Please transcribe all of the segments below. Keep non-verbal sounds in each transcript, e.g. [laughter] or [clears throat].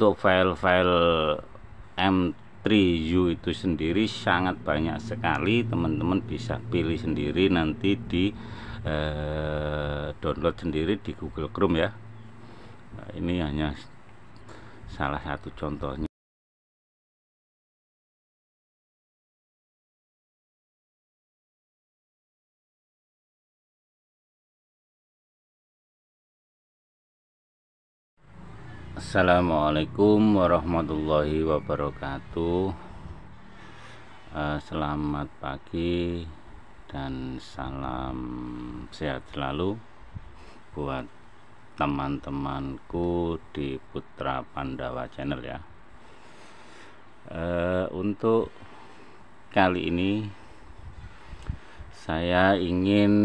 untuk file-file M3U itu sendiri sangat banyak sekali. Teman-teman bisa pilih sendiri nanti di eh, download sendiri di Google Chrome ya. Nah, ini hanya salah satu contohnya Assalamualaikum warahmatullahi wabarakatuh. Uh, Selamat pagi dan salam sehat selalu Buat teman-temanku di Putra Pandawa Channel ya. Uh, Untuk kali ini Saya ingin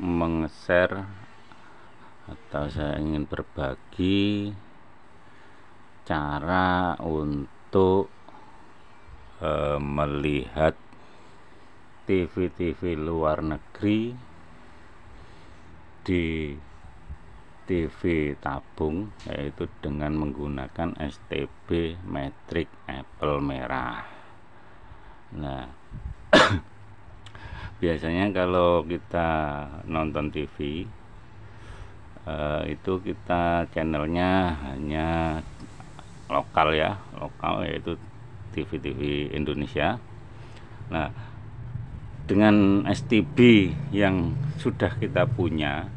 meng-share atau saya ingin berbagi cara untuk e, melihat TV-TV luar negeri di TV tabung yaitu dengan menggunakan STB metrik Apple merah. Nah [clears throat] biasanya kalau kita nonton TV uh, itu kita channelnya hanya lokal ya lokal yaitu TV-TV Indonesia nah dengan STB yang sudah kita punya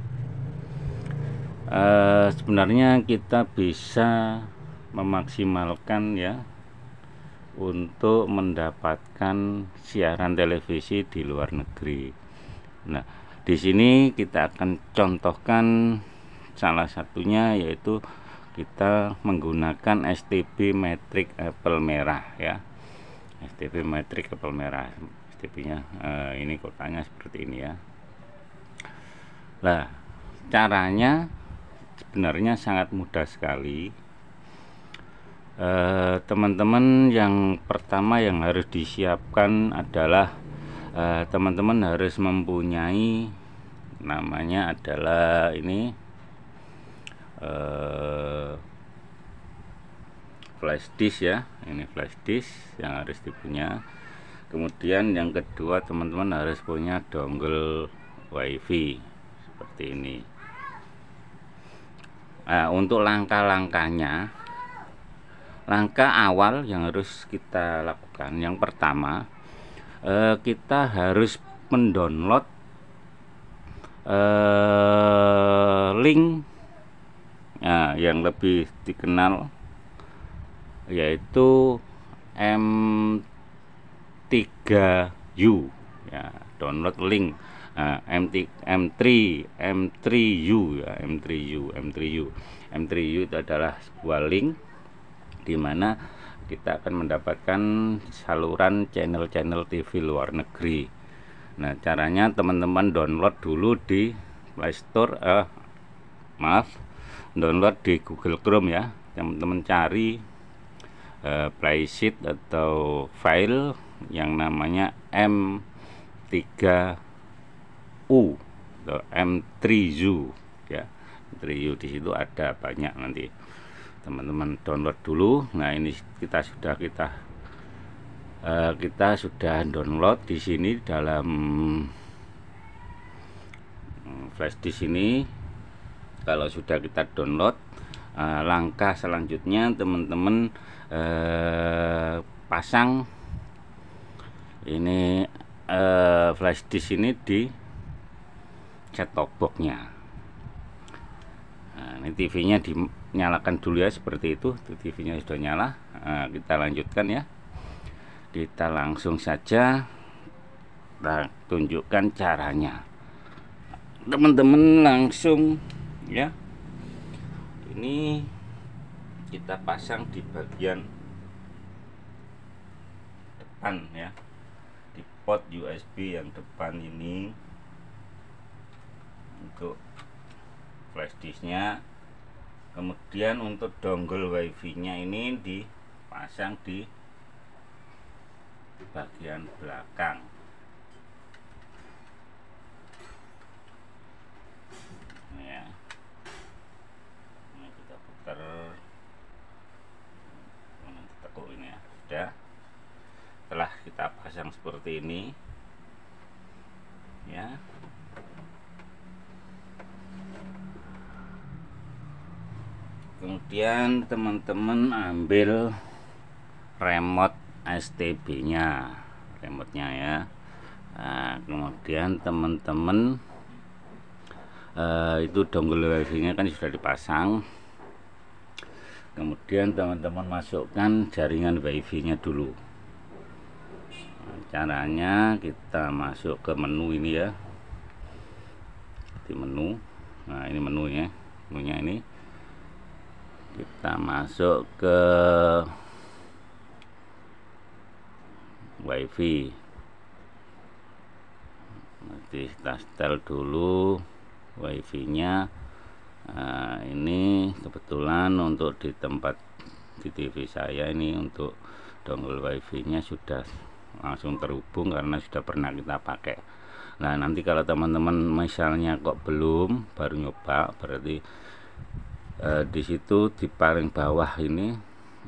uh, sebenarnya kita bisa memaksimalkan ya untuk mendapatkan siaran televisi di luar negeri. Nah, di sini kita akan contohkan salah satunya yaitu kita menggunakan STB metrik apple merah ya. STB metrik apple merah. STB nya eh, ini kotanya seperti ini ya. Nah caranya sebenarnya sangat mudah sekali. Eh, teman-teman eh, yang pertama yang harus disiapkan adalah eh, teman-teman eh, harus mempunyai namanya adalah ini uh, flash disk ya. Ini flash disk yang harus dipunya. Kemudian yang kedua teman-teman harus punya dongle wifi seperti ini. Nah untuk langkah-langkahnya langkah awal yang harus kita lakukan yang pertama eh, kita harus mendownload eh, link Nah, yang lebih dikenal yaitu M3U ya download link. Nah, M3 M3 M3U ya M3U M3U M3U itu adalah sebuah link di mana kita akan mendapatkan saluran channel-channel TV luar negeri. Nah, caranya teman-teman download dulu di Play Store. Eh maaf download di Google Chrome ya. Teman-teman cari uh, playsheet atau file yang namanya M3U atau M3U ya. M3U di situ ada banyak nanti. Teman-teman download dulu. Nah ini kita sudah kita uh, kita sudah download di sini dalam hmm, flash disk ini kalau sudah kita download uh, langkah selanjutnya teman-teman uh, pasang ini uh, flash disk ini di set top boxnya. Nah, ini TV nya dinyalakan dulu ya seperti itu. TV nya sudah nyala. Nah, kita lanjutkan ya. Kita langsung saja tunjukkan caranya. Teman-teman langsung ya. Ini kita pasang di bagian depan ya. Di port USB yang depan ini. Untuk flash disknya. Kemudian untuk dongle wifi nya ini dipasang di bagian belakang sudah setelah kita pasang seperti ini ya. Kemudian teman-teman ambil remote STB nya remote nya ya. Nah, kemudian teman-teman uh, itu dongle wifi nya kan sudah dipasang kemudian teman-teman masukkan jaringan wifi nya dulu. Caranya kita masuk ke menu ini ya. Di menu. Nah ini menunya menunya ini. Kita masuk ke wifi. Nanti kita setel dulu wifi nya nah, ini kebetulan untuk di tempat di TV saya ini untuk dongle wifi nya sudah langsung terhubung karena sudah pernah kita pakai. Nah nanti kalau teman-teman misalnya kok belum baru nyoba berarti eh, di situ di paling bawah ini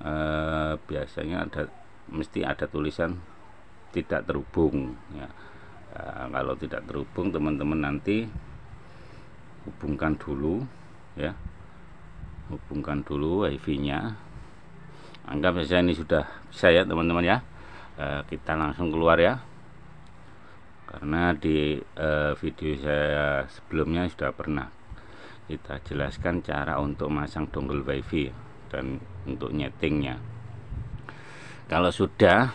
eh, biasanya ada mesti ada tulisan tidak terhubung ya. Eh, kalau tidak terhubung teman-teman nanti hubungkan dulu ya. Hubungkan dulu wifi nya anggap saja ini sudah bisa ya teman-teman ya. Eh, kita langsung keluar ya. Karena di eh, video saya sebelumnya sudah pernah kita jelaskan cara untuk masang dongle wifi dan untuk nyetingnya. Kalau sudah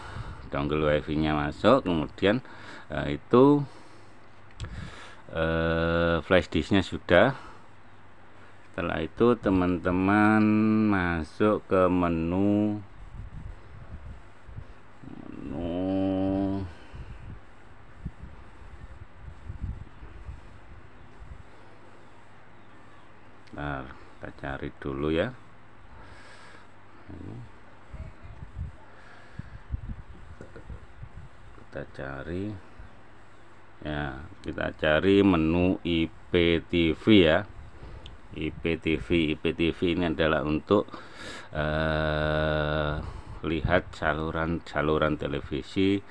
dongle wifi nya masuk kemudian uh, itu uh, flash disknya sudah setelah itu teman-teman masuk ke menu Nah, kita cari dulu ya. Kita cari ya, kita cari menu IPTV ya. IPTV, IPTV ini adalah untuk uh, lihat saluran-saluran televisi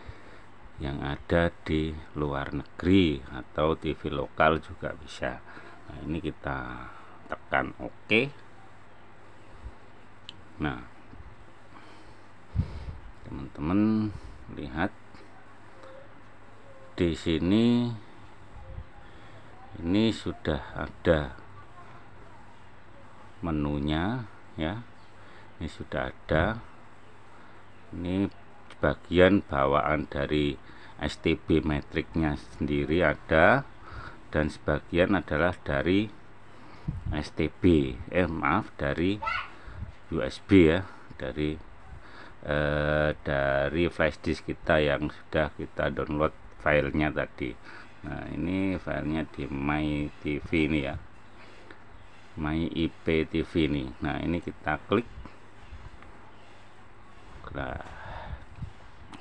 yang ada di luar negeri atau TV lokal juga bisa. Nah, ini kita tekan OK nah teman-teman lihat di sini ini sudah ada menunya ya. Ini sudah ada. Ini bagian bawaan dari STB metriknya sendiri ada dan sebagian adalah dari STB eh maaf dari USB ya. Dari eh, dari flash disk kita yang sudah kita download filenya tadi. Nah ini filenya di my TV ini ya my IP TV ini. Nah ini kita klik. Nah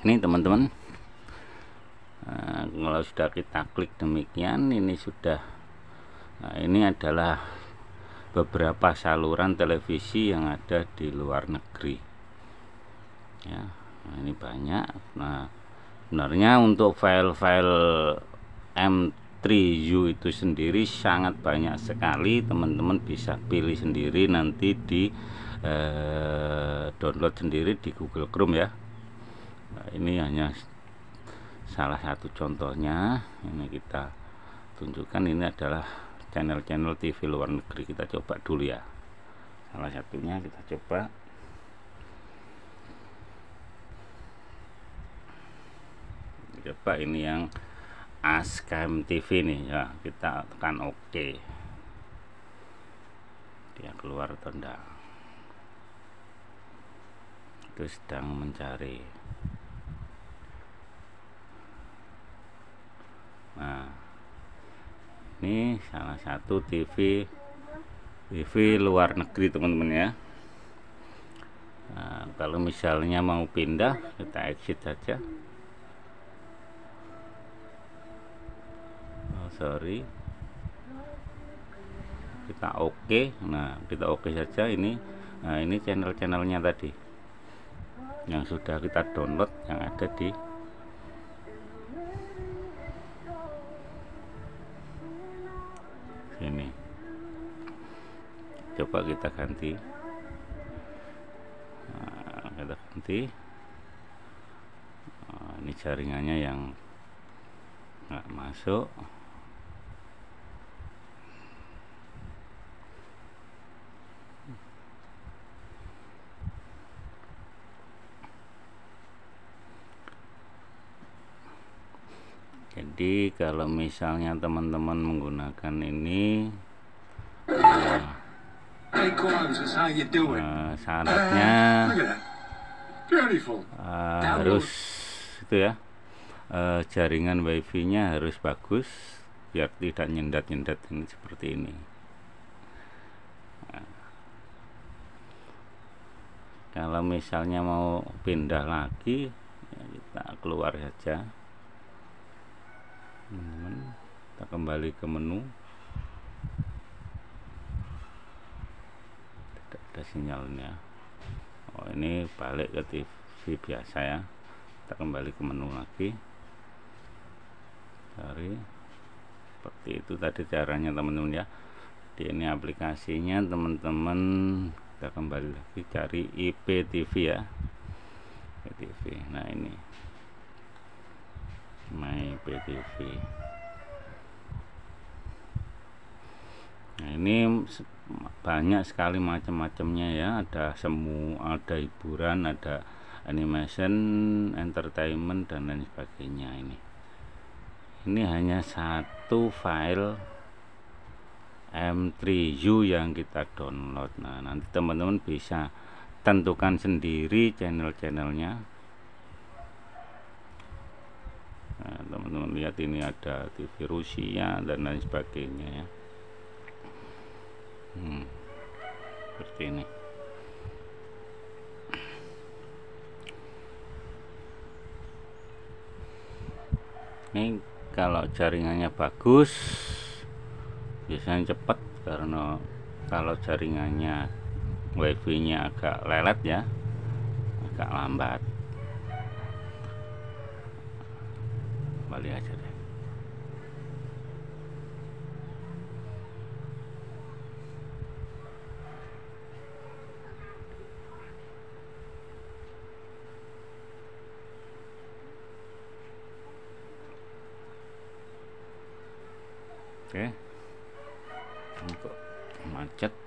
ini teman-teman. Nah, kalau sudah kita klik demikian ini sudah. Nah ini adalah beberapa saluran televisi yang ada di luar negeri. Ya nah ini banyak. Nah sebenarnya untuk file-file M3U itu sendiri sangat banyak sekali teman-teman bisa pilih sendiri nanti di eh, download sendiri di Google Chrome ya. Nah, ini hanya salah satu contohnya. Ini kita tunjukkan ini adalah channel-channel TV luar negeri. Kita coba dulu ya. Salah satunya kita coba. Coba ini yang Ascam TV nih ya kita tekan OK. Dia keluar tanda itu sedang mencari. Nah ini salah satu TV TV luar negeri teman-teman ya. Nah, kalau misalnya mau pindah kita exit saja oh, sorry. Kita oke. Okay. nah kita oke okay saja ini. Nah ini channel-channelnya tadi. Yang sudah kita download yang ada di sini. Coba kita ganti. Nah, kita ganti. Nah, ini jaringannya yang nggak masuk jadi kalau misalnya teman-teman menggunakan ini uh, uh, syaratnya uh, harus itu ya uh, jaringan wifi nya harus bagus biar tidak nyendat-nyendat ini seperti ini nah. kalau misalnya mau pindah lagi ya kita keluar saja teman-teman kita kembali ke menu. Tidak ada sinyalnya. Oh ini balik ke TV biasa ya. Kita kembali ke menu lagi. Cari. Seperti itu tadi caranya teman-teman ya. Di ini aplikasinya teman-teman kita kembali lagi cari IPTV ya. IPTV nah ini My PTV nah ini banyak sekali macam-macamnya ya. Ada semu ada hiburan ada animation entertainment dan lain sebagainya ini. Ini hanya satu file M3U yang kita download. Nah nanti teman-teman bisa tentukan sendiri channel-channelnya nah teman-teman lihat ini ada TV Rusia dan lain sebagainya ya. Hmm, seperti ini. Ini kalau jaringannya bagus biasanya cepat karena kalau jaringannya wifi nya agak lelet ya agak lambat kembali aja deh oke okay. kok macet